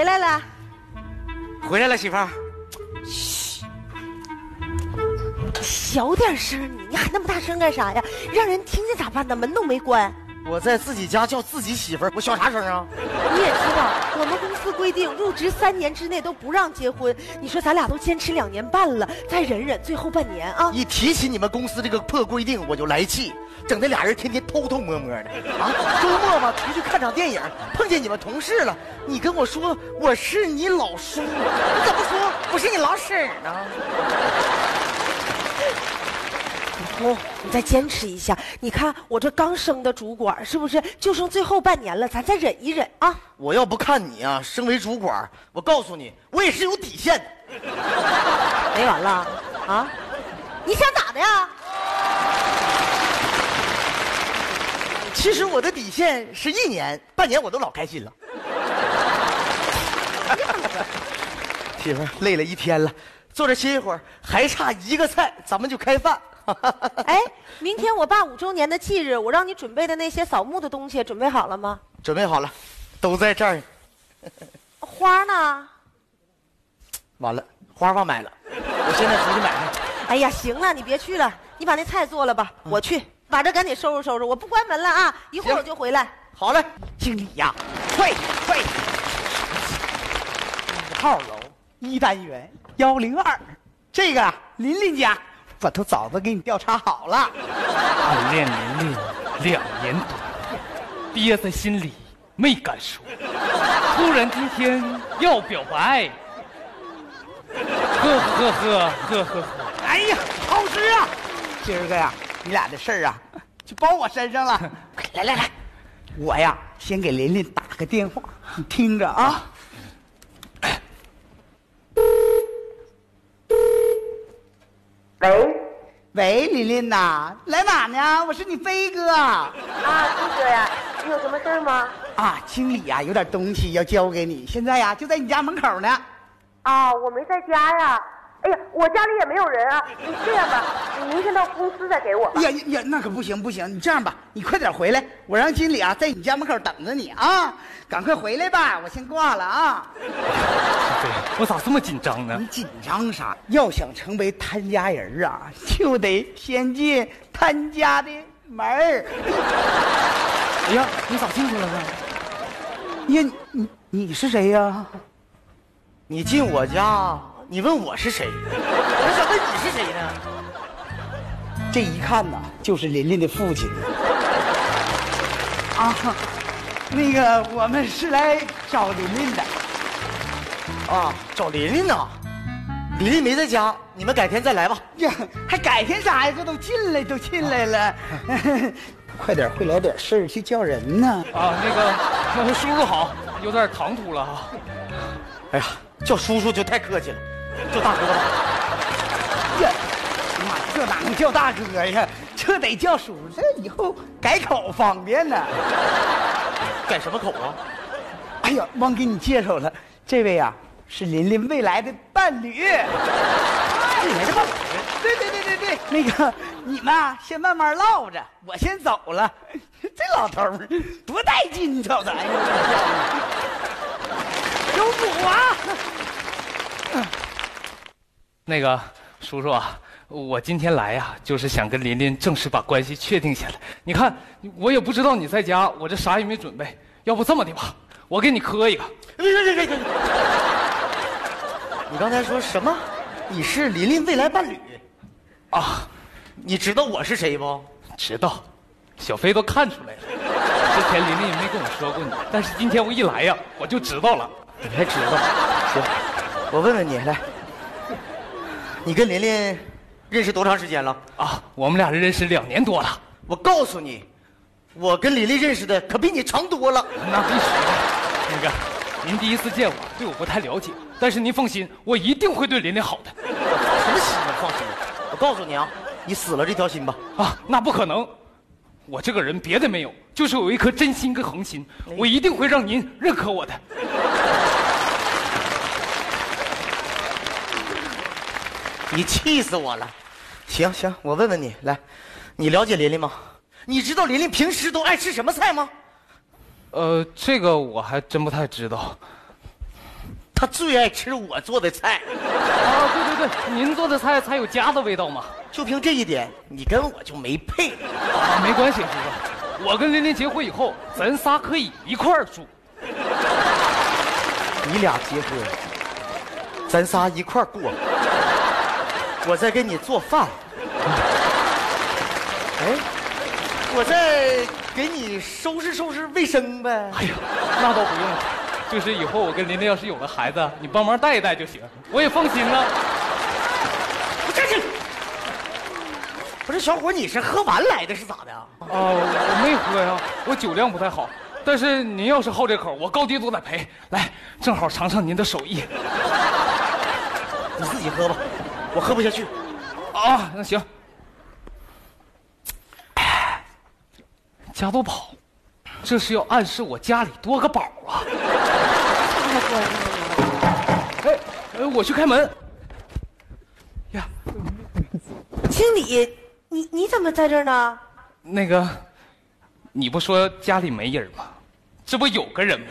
回来了。回来了，媳妇儿。嘘小点声，你你喊那么大声干啥呀？让人听见咋办呢？门都没关。我在自己家叫自己媳妇儿，我小啥声啊？你也知道，我们公司规定入职三年之内都不让结婚。你说咱俩都坚持两年半了，再忍忍，最后半年啊！一提起你们公司这个破规定，我就来气，整的俩人天天偷偷摸摸的啊！周末嘛，出去看场电影，碰见你们同事了，你跟我说我是你老叔，你怎么说我是你老婶呢？哦，你再坚持一下。你看我这刚升的主管，是不是就剩最后半年了？咱再忍一忍啊！我要不看你啊，升为主管，我告诉你，我也是有底线的。没完了啊！你想咋的呀？其实我的底线是一年，半年我都老开心了。媳妇儿累了一天了，坐这歇一会儿，还差一个菜，咱们就开饭。哎，明天我爸五周年的忌日，我让你准备的那些扫墓的东西准备好了吗？准备好了，都在这儿。花呢？完了，花忘买了，我现在出去买去。哎呀，行了，你别去了，你把那菜做了吧，我去把这赶紧收拾收拾，我不关门了啊，一会儿我就回来。好嘞，经理呀，快快！五号楼一单元幺零二，这个琳琳家。我都早都给你调查好了。暗恋琳琳两年多，憋在心里没敢说，突然今天要表白，呵呵呵呵呵呵。哎呀，好事啊！今儿个呀，你俩的事儿啊，就包我身上了。来来来，我呀先给琳琳打个电话，你听着啊。喂，喂，琳琳呐，来哪呢？我是你飞哥。啊，飞哥呀，你有什么事吗？啊，经理呀，有点东西要交给你，现在呀就在你家门口呢。啊，我没在家呀。哎呀，我家里也没有人啊。你这样吧，你明天到公司再给我。呀呀，那可不行不行，你这样吧，你快点回来，我让经理啊在你家门口等着你啊，赶快回来吧，我先挂了啊。我咋这么紧张呢？你紧张啥？要想成为他家人啊，就得先进他家的门儿。哎呀，你咋进去了呢？呀，你你是谁呀？你进我家，你问我是谁？我想问你是谁呢？这一看呐，就是琳琳的父亲。啊，那个我们是来找琳琳的。啊，找琳琳呢？琳琳没在家，你们改天再来吧。呀，还改天啥呀？这都进来都进来了，快点会来点事儿去叫人呢。啊，那个，那个叔叔好，有点唐突了啊。哎呀，叫叔叔就太客气了，叫大哥吧。呀，妈，这哪能叫大哥呀？这得叫叔，这以后改口方便呢。改什么口啊？哎呀，忘给你介绍了，这位啊是琳琳未来的伴侣。未来的伴侣？对对对对对，那个你们啊先慢慢唠着，我先走了。这老头儿多带劲，你瞅瞅，哎呦有主啊！那个叔叔啊，我今天来呀，就是想跟琳琳正式把关系确定下来。你看，我也不知道你在家，我这啥也没准备。要不这么的吧，我给你磕一个。别别别别别！你刚才说什么？你是琳琳未来伴侣啊？你知道我是谁不？知道，小飞都看出来了。之前琳琳也没跟我说过你，但是今天我一来呀，我就知道了。你还知道？行，我问问你来，你跟琳琳认识多长时间了？啊，我们俩认识两年多了。我告诉你，我跟琳琳认识的可比你长多了。那必须的。那个，您第一次见我，对我不太了解，但是您放心，我一定会对琳琳好的。什么心啊？放心，我告诉你啊，你死了这条心吧。啊，那不可能。我这个人别的没有，就是有一颗真心跟恒心，我一定会让您认可我的。你气死我了！行行，我问问你，来，你了解琳琳吗？你知道琳琳平时都爱吃什么菜吗？呃，这个我还真不太知道。她最爱吃我做的菜。啊，对对对，您做的菜才有家的味道嘛。就凭这一点，你跟我就没配。啊，没关系，叔叔，我跟琳琳结婚以后，咱仨可以一块儿住。你俩结婚，咱仨一块儿过，我在给你做饭。哎，我在给你收拾收拾卫生呗。哎呀，那倒不用，就是以后我跟琳琳要是有了孩子，你帮忙带一带就行，我也放心了。我站起来！不是小伙，你是喝完来的，是咋的啊？啊，我没喝呀，我酒量不太好。但是您要是好这口，我高低都得陪。来，正好尝尝您的手艺。你自己喝吧，我喝不下去。啊，那行。加多宝，这是要暗示我家里多个宝啊！哎，呃，我去开门。呀，经理，你你怎么在这儿呢？那个，你不说家里没人吗？这不有个人吗？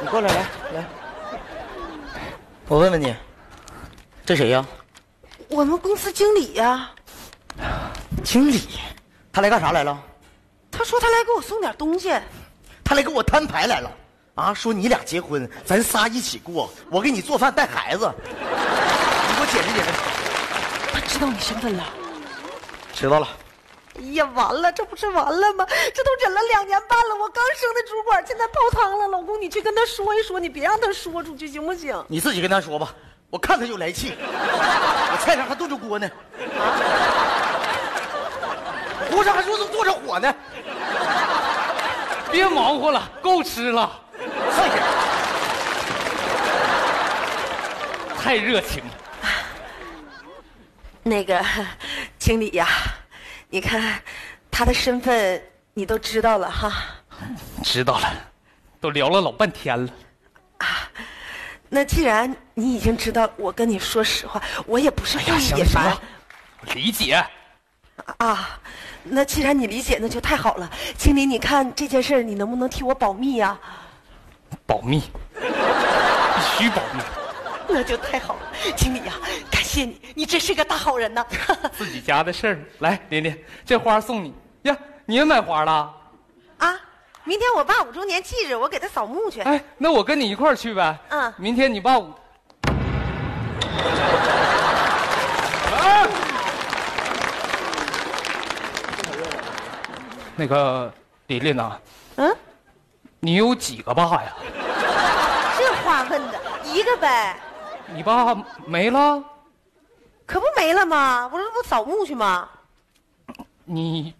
你过来，来来。我问问你，这谁呀？我们公司经理呀、经理，他来干啥来了？他说他来给我送点东西。他来给我摊牌来了，啊，说你俩结婚，咱仨一起过，我给你做饭带孩子，你给我解释解释。他知道你身份了。知道了，哎呀，完了，这不是完了吗？这都忍了两年半了，我刚生的主管现在泡汤了。老公，你去跟他说一说，你别让他说出去，行不行？你自己跟他说吧，我看他就来气，我菜上还炖着锅呢，锅上还做做着火呢，别忙活了，够吃了。太热情了。那个经理呀、你看他的身份你都知道了哈。知道了，都聊了老半天了。那既然你已经知道，我跟你说实话，我也不是故意隐瞒理解。啊。那既然你理解，那就太好了。经理，你看这件事儿，你能不能替我保密呀、保密，必须保密。那就太好了，经理呀、感谢你，你真是个大好人呐。自己家的事儿，来，琳琳，这花送你呀。你也买花了？啊，明天我爸五周年忌日，我给他扫墓去。哎，那我跟你一块儿去呗。嗯明天你爸五。啊那个琳琳呐，嗯，你有几个爸呀？这话问的一个呗，你爸没了？可不没了吗？我这不扫墓去吗？你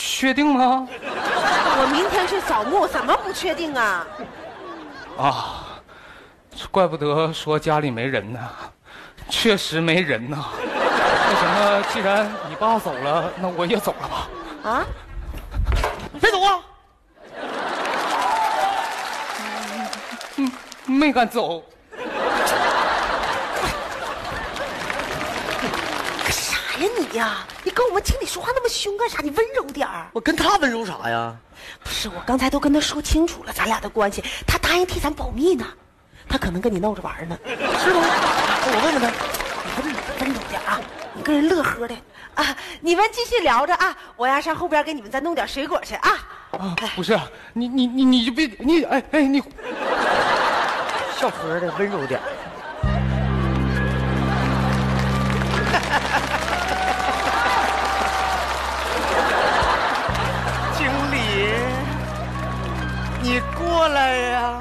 确定吗？我明天去扫墓，怎么不确定啊？啊，怪不得说家里没人呢，确实没人呢。那什么，既然你爸走了，那我也走了吧。啊？别走啊！嗯没敢走，干啥呀你呀？你跟我们经理说话那么凶干啥？你温柔点儿。我跟他温柔啥呀？不是，我刚才都跟他说清楚了，咱俩的关系，他答应替咱保密呢。他可能跟你闹着玩呢，是吗？我问问他。你温温柔点啊，你跟人乐呵的啊。你们继续聊着啊，我呀上后边给你们再弄点水果去啊。啊，不是你你你你就别你哎哎你笑呵的，温柔点。过来呀！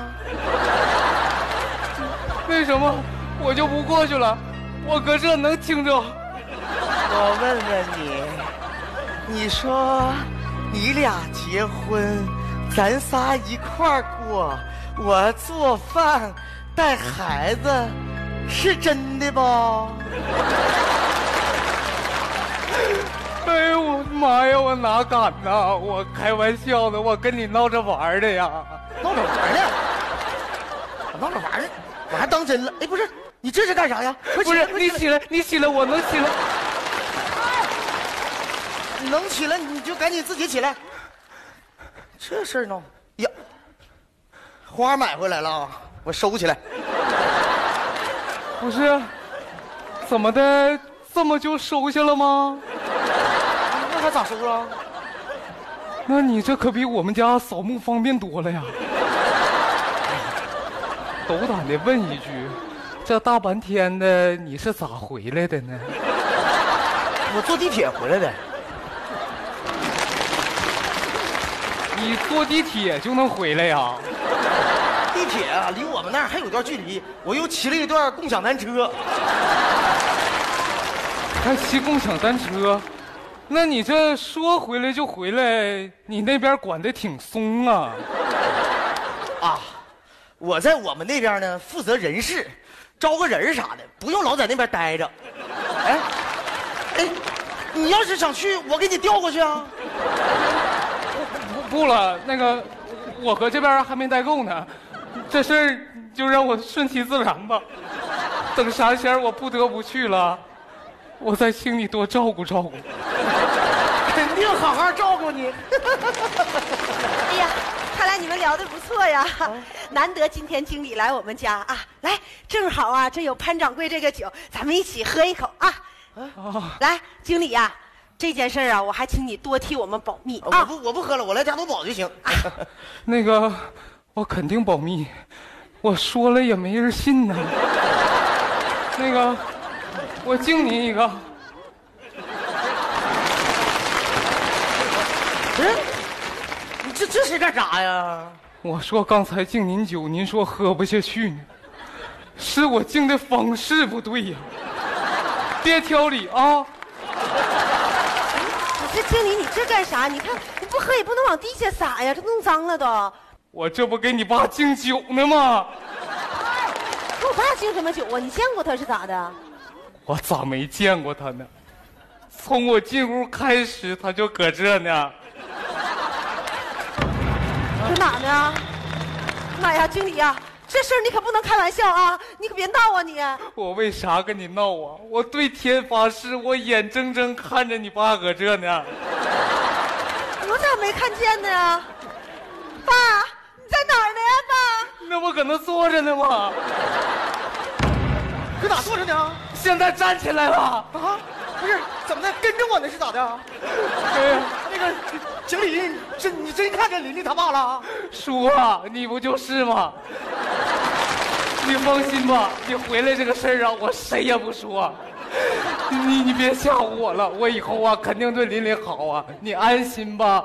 为什么我就不过去了？我搁这能听着。我问问你，你说你俩结婚，咱仨一块儿过，我做饭带孩子，是真的不？哎呦我的妈呀！我哪敢呐！我开玩笑的，我跟你闹着玩的呀。闹着玩呢？我闹着玩呢？我还当真了？哎，不是，你这是干啥呀？不是你起来，你起来，我能起来。你能起来你就赶紧自己起来。这事儿闹呀，花买回来了啊，我收起来。不是，怎么的，这么就收下了吗？那还咋收啊？那你这可比我们家扫墓方便多了呀！斗胆的问一句，这大半天的你是咋回来的呢？我坐地铁回来的。你坐地铁就能回来呀？地铁啊，离我们那儿还有段距离，我又骑了一段共享单车。还骑共享单车？那你这说回来就回来，你那边管的挺松啊？啊，我在我们那边呢，负责人事，招个人啥的，不用老在那边待着。哎，哎，你要是想去，我给你调过去啊。不不了，那个我和这边还没待够呢，这事儿就让我顺其自然吧。等啥前儿我不得不去了，我再请你多照顾照顾。肯定好好照顾你。哎呀，看来你们聊得不错呀，难得今天经理来我们家啊，来，正好啊，这有潘掌柜这个酒，咱们一起喝一口啊。啊，来，经理呀、这件事儿啊，我还请你多替我们保密我啊。不我不喝了，我来加多宝就行。那个我肯定保密，我说了也没人信呢。那个，我敬您一个。不是，你这这是干啥呀？我说刚才敬您酒，您说喝不下去呢，是我敬的方式不对呀。别挑理啊！你这经理，你这干啥？你看你不喝也不能往地下撒呀，这弄脏了都。我这不给你爸敬酒呢吗？给我爸敬什么酒啊？你见过他是咋的？我咋没见过他呢？从我进屋开始，他就搁这呢。搁哪呢？妈呀，经理呀、这事儿你可不能开玩笑啊！你可别闹啊你！我为啥跟你闹啊？我对天发誓，我眼睁睁看着你爸搁这呢。我咋没看见呢？爸，你在哪儿呢呀，爸？那不搁那坐着呢吗？搁哪坐着呢？现在站起来了。啊，不是，怎么的？跟着我呢是咋的？哎呀，那个经理，你真你真看见琳琳他爸了？叔啊，你不就是吗？你放心吧，你回来这个事儿啊，我谁也不说。你你别吓唬我了，我以后啊肯定对琳琳好啊，你安心吧。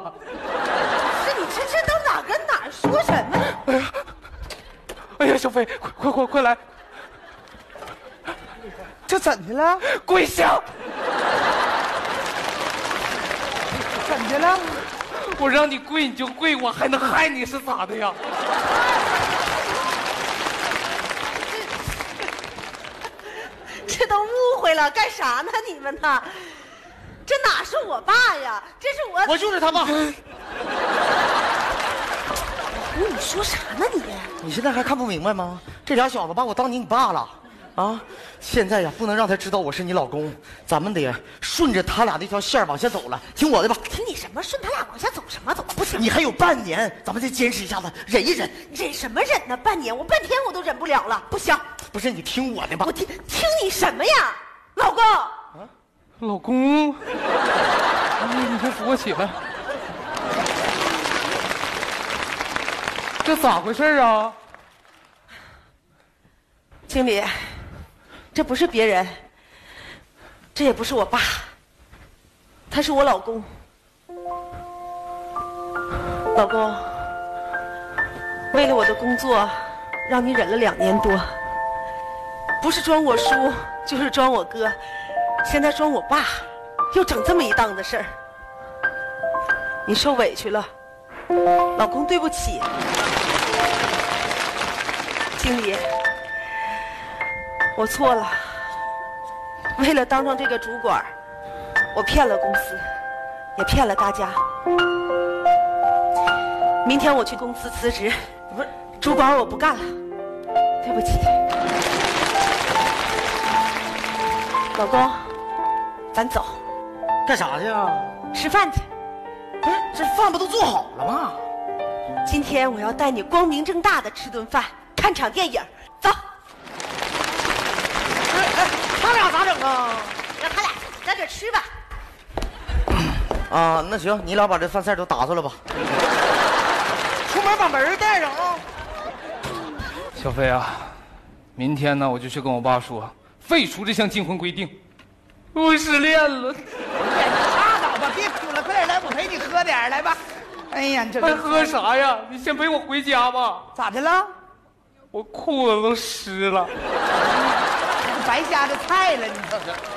是你这这都哪跟哪儿说什么呢？哎呀，小飞，快快快快来，这怎的了？跪下！怎的了？我让你跪你就跪，我还能害你是咋的呀？这都误会了，干啥呢你们呢？这哪是我爸呀？这是我。我就是他爸。你说啥呢你？你现在还看不明白吗？这俩小子把我当你你爸了，啊！现在呀，不能让他知道我是你老公，咱们得顺着他俩那条线儿往下走了。听我的吧，听你什么顺他俩往下走什么走？不行，你还有半年，咱们再坚持一下子，忍一忍。忍什么忍呢？半年我半天我都忍不了了，不行，不是你听我的吧我？听听你什么呀，老公？啊老公，你你先扶我起来。这咋回事啊？经理，这不是别人，这也不是我爸，他是我老公。老公，为了我的工作，让你忍了两年多，不是装我叔，就是装我哥，现在装我爸，又整这么一档子事儿，你受委屈了，老公，对不起。经理，我错了。为了当上这个主管，我骗了公司，也骗了大家。明天我去公司辞职，不是，主管我不干了，对不起。老公，咱走，干啥去啊？吃饭去。不是，这饭不都做好了吗？今天我要带你光明正大的吃顿饭。看场电影，走，哎他俩咋整啊？让他俩在这吃吧。啊，那行，你俩把这饭菜都打算了吧。出门把门带上啊。小飞啊，明天呢我就去跟我爸说，废除这项禁婚规定。我失恋了，拉倒吧，别哭了，快点来，我陪你喝点来吧。哎呀，你这还喝啥呀？你先陪我回家吧，咋的了？我裤子都湿了。白瞎的菜了，你瞅瞅。